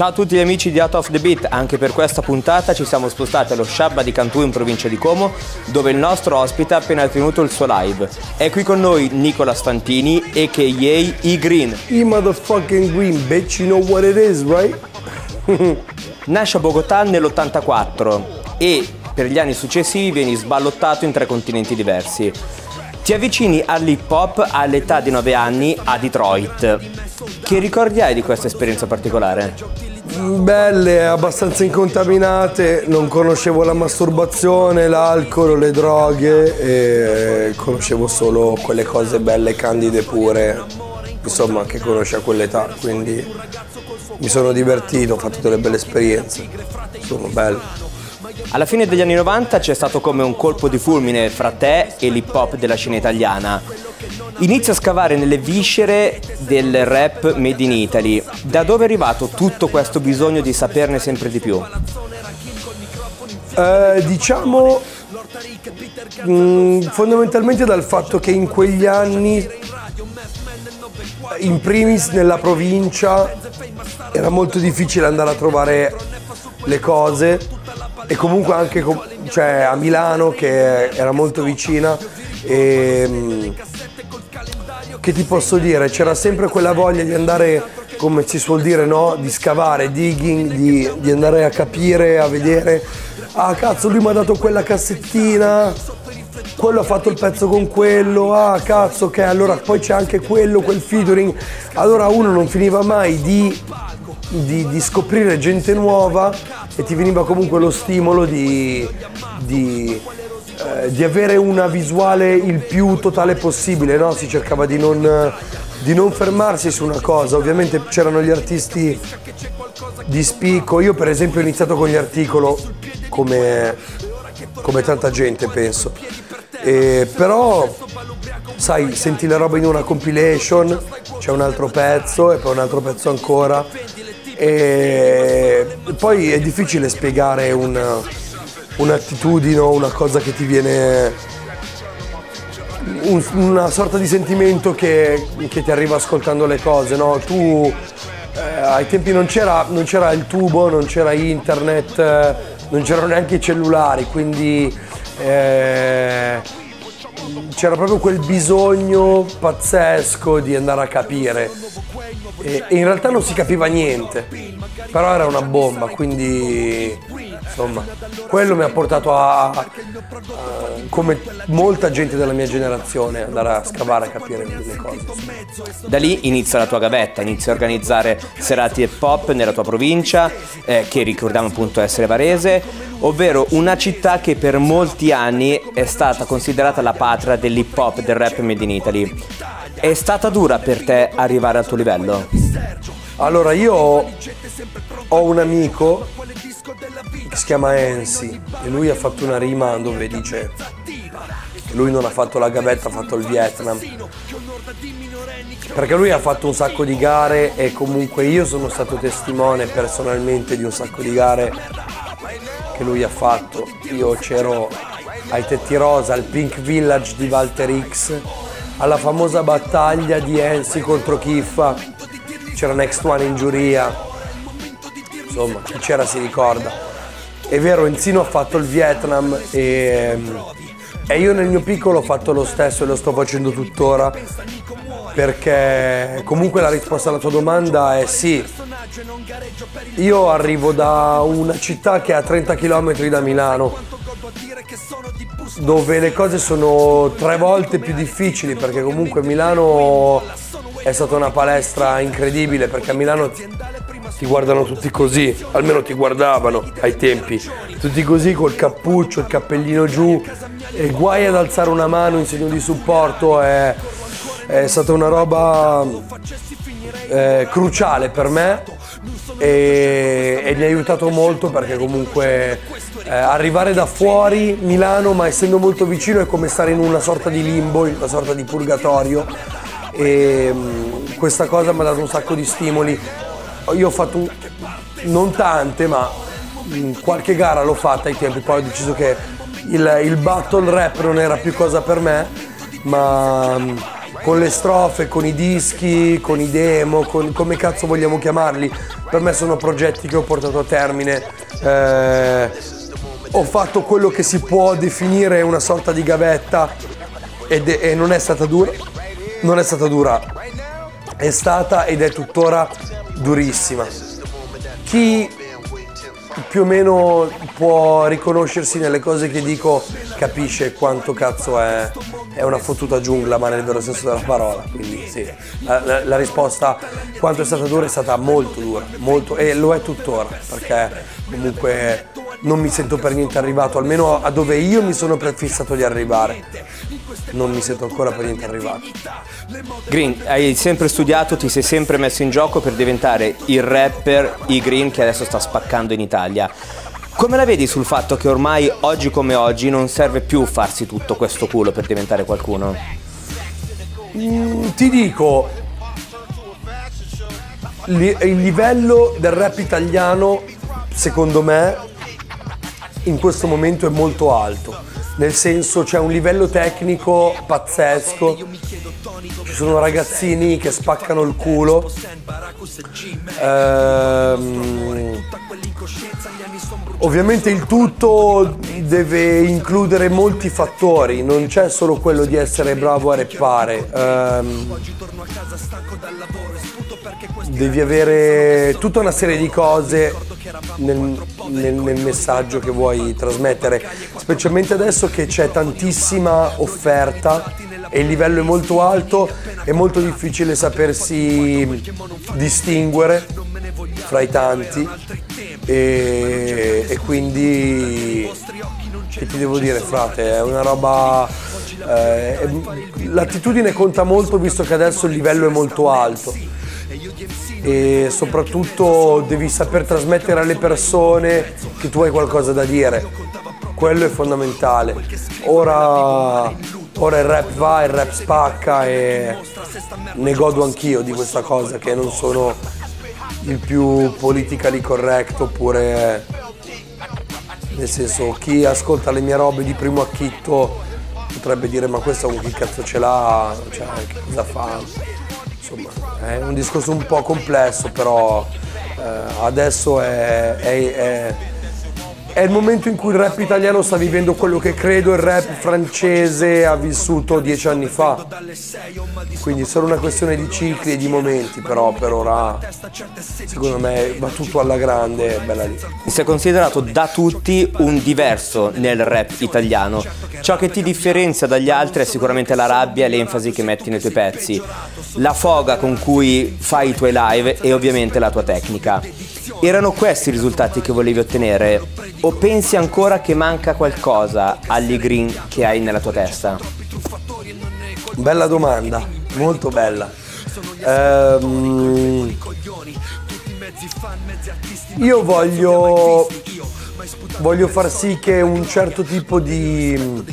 Ciao a tutti gli amici di Out of the Beat, anche per questa puntata ci siamo spostati allo Shabba di Cantù in provincia di Como, dove il nostro ospite ha appena tenuto il suo live. È qui con noi Nicola Fantini, a.k.a. E Green. E motherfucking green, bitch, you know what it is, right? Nasce a Bogotà nell'84 e per gli anni successivi viene sballottato in tre continenti diversi. Ti avvicini all'hip hop all'età di 9 anni a Detroit. Che ricordi hai di questa esperienza particolare? Belle, abbastanza incontaminate, non conoscevo la masturbazione, l'alcol, le droghe e conoscevo solo quelle cose belle, candide pure, insomma che conosci a quell'età, quindi mi sono divertito, ho fatto delle belle esperienze, sono belle. Alla fine degli anni 90 c'è stato come un colpo di fulmine fra te e l'hip hop della scena italiana. Inizia a scavare nelle viscere del rap made in Italy. Da dove è arrivato tutto questo bisogno di saperne sempre di più? Eh, diciamo mh, mm, fondamentalmente dal fatto che in quegli anni, in primis nella provincia, era molto difficile andare a trovare le cose e comunque anche cioè, a Milano che era molto vicina e mm, che ti posso dire? C'era sempre quella voglia di andare come si suol dire no? Di scavare digging di, di andare a capire a vedere. Ah cazzo lui mi ha dato quella cassettina quello ha fatto il pezzo con quello, ah cazzo che allora poi c'è anche quello, quel featuring, allora uno non finiva mai di di, di, scoprire gente nuova e ti veniva comunque lo stimolo di, di, eh, di avere una visuale il più totale possibile, no? si cercava di non, di non fermarsi su una cosa, ovviamente c'erano gli artisti di spicco, io per esempio ho iniziato con gli articoli come, come tanta gente penso, e, però sai, senti le robe in una compilation, c'è un altro pezzo e poi un altro pezzo ancora e poi è difficile spiegare un, un'attitudine o una cosa che ti viene un, una sorta di sentimento che, che, ti arriva ascoltando le cose, no? Tu eh, ai tempi non c'era, non c'era, il tubo, non c'era internet, eh, non c'erano neanche i cellulari, quindi eh, c'era proprio quel bisogno pazzesco di andare a capire. E, e in realtà non si capiva niente, però era una bomba, quindi insomma quello mi ha portato a, a, come molta gente della mia generazione andare a scavare a capire le cose da lì inizia la tua gavetta inizia a organizzare serate hip hop nella tua provincia eh, che ricordiamo appunto essere Varese ovvero una città che per molti anni è stata considerata la patria dell'hip hop del rap made in Italy è stata dura per te arrivare al tuo livello? Allora io ho un amico che si chiama Ensi e lui ha fatto una rima dove dice lui non ha fatto la gavetta, ha fatto il Vietnam. Perché lui ha fatto un sacco di gare e comunque io sono stato testimone personalmente di un sacco di gare che lui ha fatto. Io c'ero ai Tetti Rosa, al Pink Village di Walter X, alla famosa battaglia di Ensi contro Kiffa. C'era Next One in giuria. Insomma, chi c'era si ricorda. È vero, Enzino ha fatto il Vietnam e, e io nel mio piccolo ho fatto lo stesso e lo sto facendo tuttora perché comunque la risposta alla tua domanda è sì. Io arrivo da una città che è a 30 km da Milano, dove le cose sono tre volte più difficili perché comunque Milano è stata una palestra incredibile perché a Milano ti guardano tutti così, almeno ti guardavano ai tempi, tutti così col cappuccio, il cappellino giù e guai ad alzare una mano in segno di supporto, è, è stata una roba eh, cruciale per me e, e, mi ha aiutato molto perché comunque eh, arrivare da fuori Milano ma essendo molto vicino è come stare in una sorta di limbo, in una sorta di purgatorio. E mh, questa cosa mi ha dato un sacco di stimoli io ho fatto non tante, ma qualche gara l'ho fatta ai tempi, poi ho deciso che il, il, battle rap non era più cosa per me, ma con le strofe, con i dischi, con i demo, con come cazzo vogliamo chiamarli. Per me sono progetti che ho portato a termine. Eh, ho fatto quello che si può definire una sorta di gavetta ed e non è stata dura. Non è stata dura. È stata ed è tuttora durissima. Chi più o meno può riconoscersi nelle cose che dico, capisce quanto cazzo è, è una fottuta giungla, ma nel vero senso della parola. Quindi sì, la, la, la risposta quanto è stata dura è stata molto dura, molto, e lo è tuttora, perché comunque non mi sento per niente arrivato, almeno a dove io mi sono prefissato di arrivare. Non mi sento ancora per niente arrivato. Green, hai sempre studiato, ti sei sempre messo in gioco per diventare il rapper I Green che adesso sta spaccando in Italia. Come la vedi sul fatto che ormai oggi come oggi non serve più farsi tutto questo culo per diventare qualcuno? Mm, ti dico, li- il livello del rap italiano, secondo me, in questo momento è molto alto. Nel senso c'è un livello tecnico pazzesco, ci sono ragazzini che spaccano il culo. Ehm, ovviamente il tutto deve includere molti fattori, non c'è solo quello di essere bravo a reppare. Ehm, devi avere tutta una serie di cose nel, nel, nel, messaggio che vuoi trasmettere, specialmente adesso che c'è tantissima offerta e il livello è molto alto, è molto difficile sapersi distinguere fra i tanti. E, e quindi che ti devo dire frate, è una roba... Eh, l'attitudine conta molto visto che adesso il livello è molto alto e soprattutto devi saper trasmettere alle persone che tu hai qualcosa da dire. Quello è fondamentale. Ora, ora il rap va, il rap spacca e ne godo anch'io di questa cosa che non sono il più politically correct oppure nel senso chi ascolta le mie robe di primo acchitto potrebbe dire ma questo con chi cazzo ce l'ha, cioè che cosa fa? Insomma è un discorso un po' complesso, però eh, adesso è, è, è è il momento in cui il rap italiano sta vivendo quello che credo il rap francese ha vissuto dieci anni fa. Quindi è solo una questione di cicli e di momenti, però per ora secondo me va tutto alla grande, è bella lì. Si è considerato da tutti un diverso nel rap italiano. Ciò che ti differenzia dagli altri è sicuramente la rabbia e l'enfasi che metti nei tuoi pezzi, la foga con cui fai i tuoi live e ovviamente la tua tecnica. Erano questi i risultati che volevi ottenere? O pensi ancora che manca qualcosa agli green che hai nella tua testa? Bella domanda, molto bella. Ehm, io voglio, voglio far sì che un certo tipo di,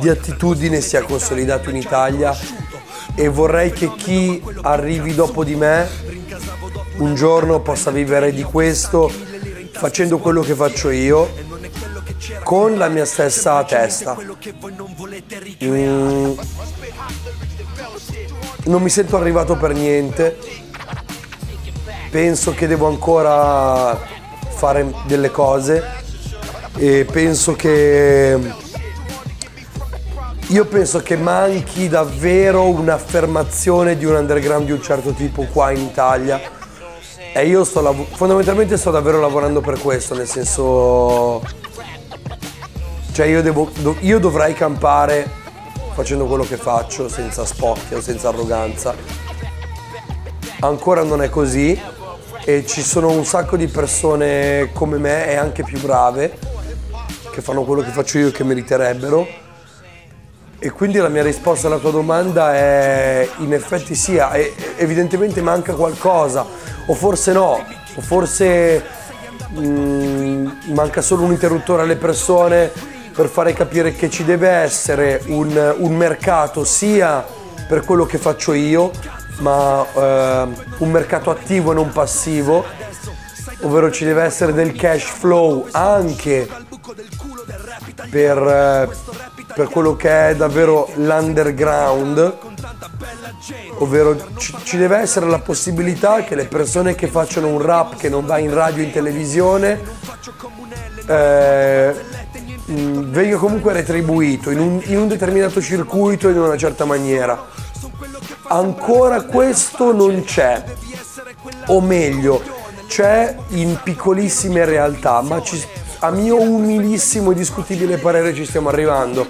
di attitudine sia consolidato in Italia e vorrei che chi arrivi dopo di me un giorno possa vivere di questo facendo quello che faccio io con la mia stessa testa. Mm, non mi sento arrivato per niente, penso che devo ancora fare delle cose e penso che io penso che manchi davvero un'affermazione di un underground di un certo tipo qua in Italia e io sto lav- fondamentalmente sto davvero lavorando per questo, nel senso... Cioè io, devo, do- io dovrei campare facendo quello che faccio, senza spocchio, senza arroganza. Ancora non è così e ci sono un sacco di persone come me e anche più brave che fanno quello che faccio io e che meriterebbero. E quindi la mia risposta alla tua domanda è in effetti sì, evidentemente manca qualcosa. O forse no, o forse mh, mm, manca solo un interruttore alle persone per fare capire che ci deve essere un, un mercato sia per quello che faccio io, ma eh, un mercato attivo e non passivo, ovvero ci deve essere del cash flow anche per, eh, per quello che è davvero l'underground ovvero ci, ci deve essere la possibilità che le persone che facciano un rap che non va in radio in televisione eh, mh, venga comunque retribuito in un, in un determinato circuito in una certa maniera. Ancora questo non c'è, o meglio, c'è in piccolissime realtà, ma ci, a mio umilissimo e discutibile parere ci stiamo arrivando.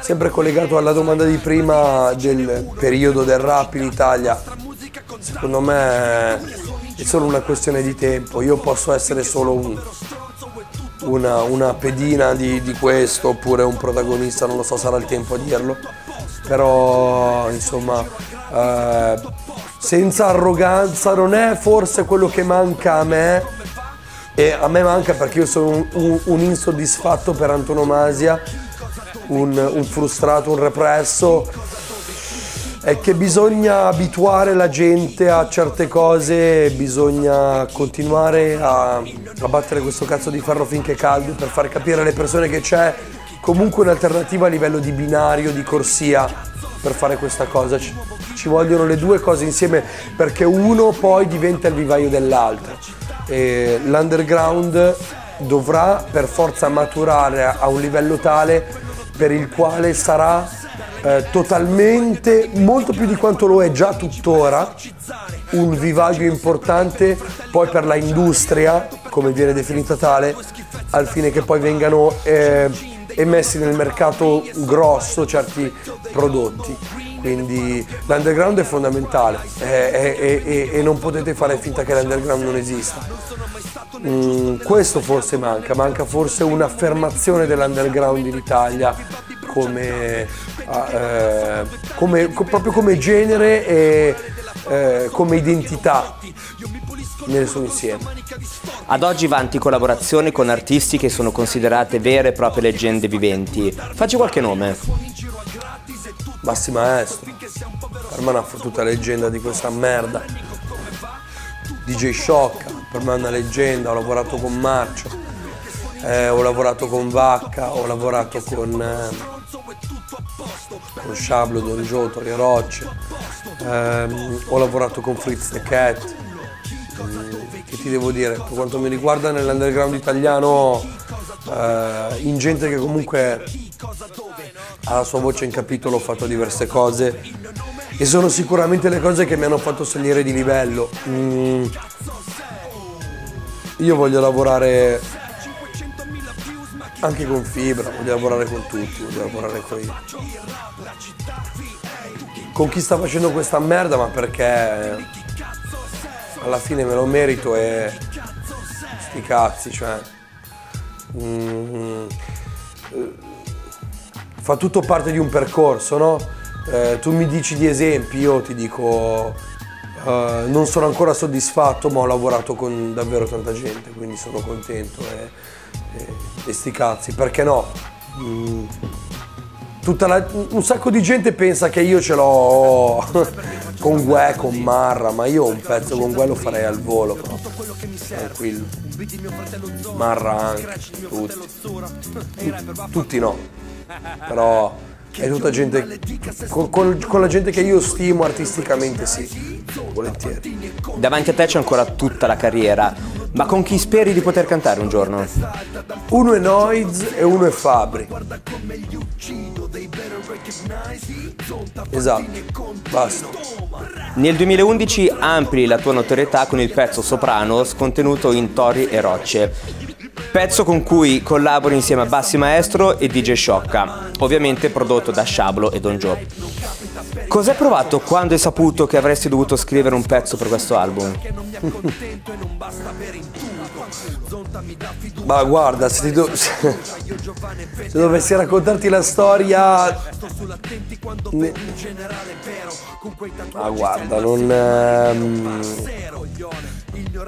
Sempre collegato alla domanda di prima del periodo del rap in Italia, secondo me è solo una questione di tempo. Io posso essere solo un, una, una, pedina di, di questo oppure un protagonista, non lo so, sarà il tempo a dirlo. Però insomma, eh, senza arroganza non è forse quello che manca a me e a me manca perché io sono un, un, un insoddisfatto per antonomasia un, un frustrato, un represso, è che bisogna abituare la gente a certe cose, bisogna continuare a, a battere questo cazzo di ferro finché è caldo per far capire alle persone che c'è comunque un'alternativa a livello di binario, di corsia per fare questa cosa. Ci, ci, vogliono le due cose insieme perché uno poi diventa il vivaio dell'altro. E l'underground dovrà per forza maturare a un livello tale per il quale sarà eh, totalmente, molto più di quanto lo è già tuttora, un vivaggio importante poi per la industria, come viene definita tale, al fine che poi vengano eh, emessi nel mercato grosso certi prodotti. Quindi l'underground è fondamentale e, non potete fare finta che l'underground non esista. Mm, questo forse manca, manca forse un'affermazione dell'underground in Italia come, eh, come, proprio come genere e eh, come identità nel suo insieme. Ad oggi vanti collaborazioni con artisti che sono considerate vere e proprie leggende viventi. Facci qualche nome. Bassi Maestro, per me è una fottuta leggenda di questa merda. DJ Sciocca, per me è una leggenda, ho lavorato con Marcio, eh, ho lavorato con Vacca, ho lavorato con, eh, con Sciablo, Don Gio, Torio Rocce, eh, ho lavorato con Fritz the Cat. Mm, che ti devo dire, per quanto mi riguarda nell'underground italiano, eh, in gente che comunque ha la sua voce in capitolo, ho fatto diverse cose. E sono sicuramente le cose che mi hanno fatto salire di livello. Mm, io voglio lavorare anche con Fibra, voglio lavorare con tutti, voglio lavorare con, i... con chi sta facendo questa merda, ma perché alla fine me lo merito e sti cazzi, cioè... Mm, fa tutto parte di un percorso, no? Eh, tu mi dici di esempi, io ti dico Uh, non sono ancora soddisfatto, ma ho lavorato con davvero tanta gente, quindi sono contento e, e, e sti cazzi, perché no? Mm, la, un sacco di gente pensa che io ce l'ho con Gue, con Marra, ma io un pezzo con Gue lo farei al volo proprio, tranquillo. Marra anche, tutti. Tutti no, però è tutta gente, con, con, con la gente che io stimo artisticamente sì volentieri. Davanti a te c'è ancora tutta la carriera, ma con chi speri di poter cantare un giorno? Uno è Noiz e uno è Fabri. Esatto, basta. Nel 2011 ampli la tua notorietà con il pezzo Sopranos contenuto in Tori e Rocce. Pezzo con cui collabori insieme a Bassi Maestro e DJ Sciocca, ovviamente prodotto da Sciablo e Don Joe. Cos'hai provato quando hai saputo che avresti dovuto scrivere un pezzo per questo album? Ma guarda, se, do... se dovessi raccontarti la storia... Ma guarda, non... Ehm...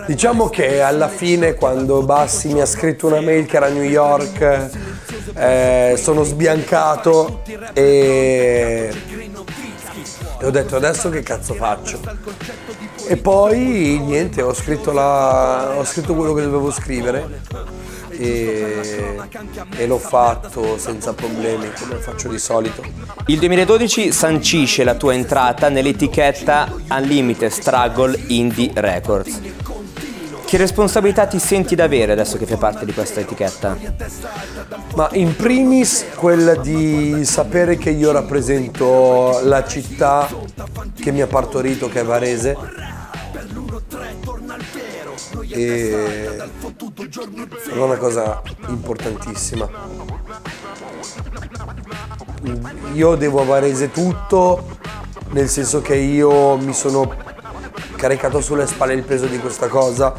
Diciamo che alla fine quando Bassi mi ha scritto una mail che era a New York, eh, sono sbiancato e e ho detto adesso che cazzo faccio? E poi niente, ho scritto, la, ho scritto quello che dovevo scrivere e, e l'ho fatto senza problemi come faccio di solito. Il 2012 sancisce la tua entrata nell'etichetta Unlimited Struggle Indie Records. Che responsabilità ti senti da avere adesso che fai parte di questa etichetta? Ma in primis quella di sapere che io rappresento la città che mi ha partorito, che è Varese. E è una cosa importantissima. Io devo a Varese tutto, nel senso che io mi sono caricato sulle spalle il peso di questa cosa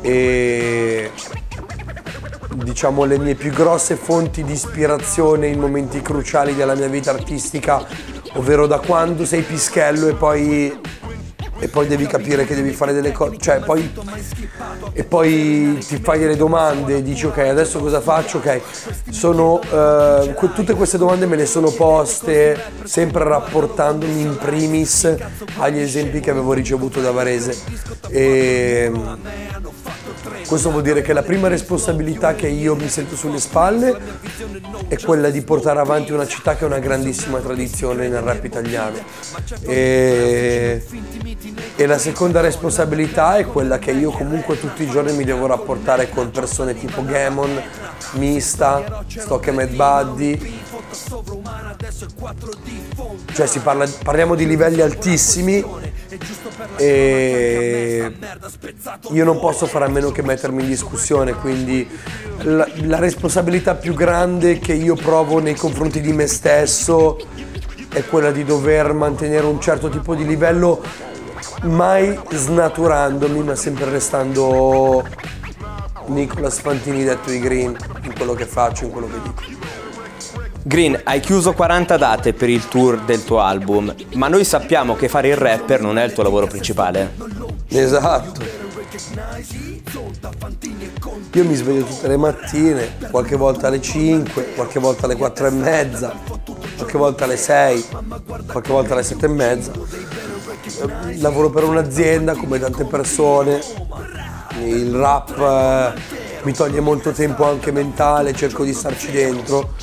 e diciamo le mie più grosse fonti di ispirazione in momenti cruciali della mia vita artistica, ovvero da quando sei pischello e poi e poi devi capire che devi fare delle cose, cioè poi e poi ti fai delle domande e dici ok adesso cosa faccio, ok, sono, eh, tutte queste domande me le sono poste sempre rapportandomi in primis agli esempi che avevo ricevuto da Varese. E questo vuol dire che la prima responsabilità che io mi sento sulle spalle è quella di portare avanti una città che ha una grandissima tradizione nel rap italiano. E, e la seconda responsabilità è quella che io comunque tutti i giorni mi devo rapportare con persone tipo Gamon, Mista, Stock e Mad Buddy. Cioè si parla, parliamo di livelli altissimi e io non posso fare a meno che mettermi in discussione, quindi la, la responsabilità più grande che io provo nei confronti di me stesso è quella di dover mantenere un certo tipo di livello mai snaturandomi ma sempre restando Nicolas Fantini detto i green in quello che faccio, in quello che dico. Green, hai chiuso 40 date per il tour del tuo album, ma noi sappiamo che fare il rapper non è il tuo lavoro principale. Esatto. Io mi sveglio tutte le mattine, qualche volta alle 5, qualche volta alle 4 e mezza, qualche volta alle 6, qualche volta alle 7 e mezza. Lavoro per un'azienda come tante persone, il rap eh, mi toglie molto tempo anche mentale, cerco di starci dentro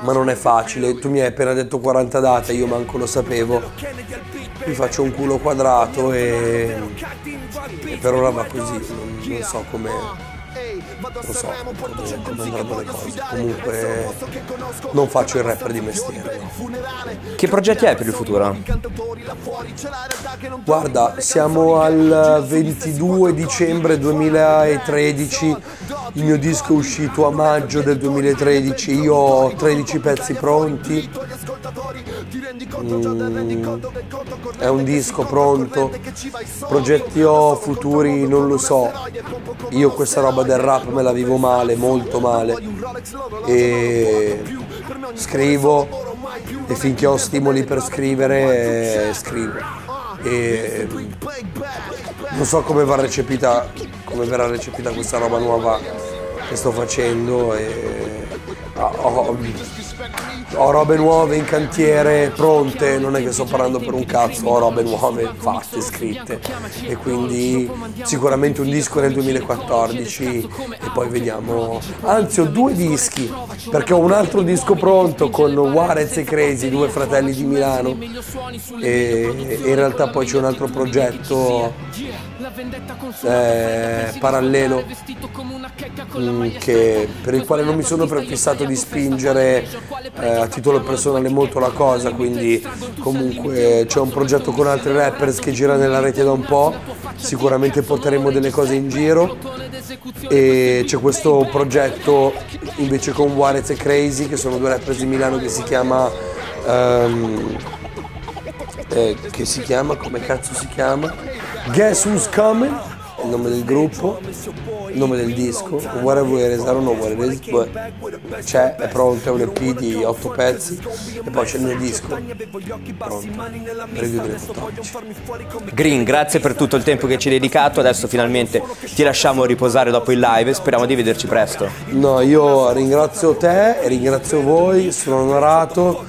ma non è facile. Tu mi hai appena detto 40 date, io manco lo sapevo. Mi faccio un culo quadrato e, e per ora va così, non, non so come non so come, come andranno le cose. Comunque non faccio il rapper di mestiere. Che progetti hai per il futuro? Guarda, siamo al 22 dicembre 2013, il mio disco è uscito a maggio del 2013, io ho 13 pezzi pronti. Mm, è un disco pronto, progetti ho futuri non lo so, io questa roba del rap me la vivo male, molto male. E scrivo e finché ho stimoli per scrivere scrivo. E non so come, va recepita, come verrà recepita questa roba nuova che sto facendo e ho, ho robe nuove in cantiere pronte, non è che sto parlando per un cazzo, ho robe nuove fatte, scritte. E quindi sicuramente un disco nel 2014 e poi vediamo, anzi ho due dischi perché ho un altro disco pronto con Juarez e Crazy, due fratelli di Milano. E in realtà poi c'è un altro progetto eh, parallelo mm, che, per il quale non mi sono prefissato di spingere eh, a titolo personale molto la cosa, quindi comunque c'è un progetto con altri rappers che gira nella rete da un po', sicuramente porteremo delle cose in giro. e c'è questo progetto invece con Juarez e Crazy che sono due rappers di Milano che si chiama um, eh, che si chiama? Come cazzo si chiama Guess Who's Coming? Il nome del gruppo il nome del disco whatever it is I don't know what it is but c'è è pronto è un EP di 8 pezzi e poi c'è il mio disco pronto il 2014 Green grazie per tutto il tempo che ci hai dedicato adesso finalmente ti lasciamo riposare dopo il live speriamo di vederci presto. No io ringrazio te e ringrazio voi sono onorato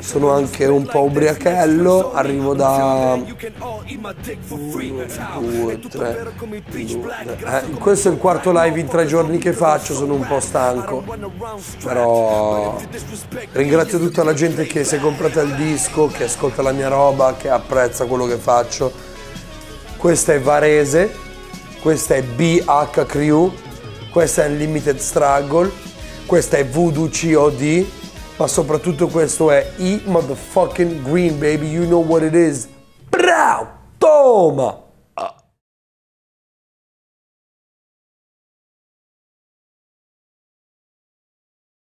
sono anche un po' ubriachello, arrivo da... Due, tre, eh, questo è il quarto live in tre giorni che faccio, sono un po' stanco, però ringrazio tutta la gente che si è comprata il disco, che ascolta la mia roba, che apprezza quello che faccio. Questa è Varese, questa è BH Crew, questa è Unlimited Struggle, questa è Voodoo COD, ma soprattutto questo è E Motherfucking Green Baby, you know what it is. Bravo! Toma!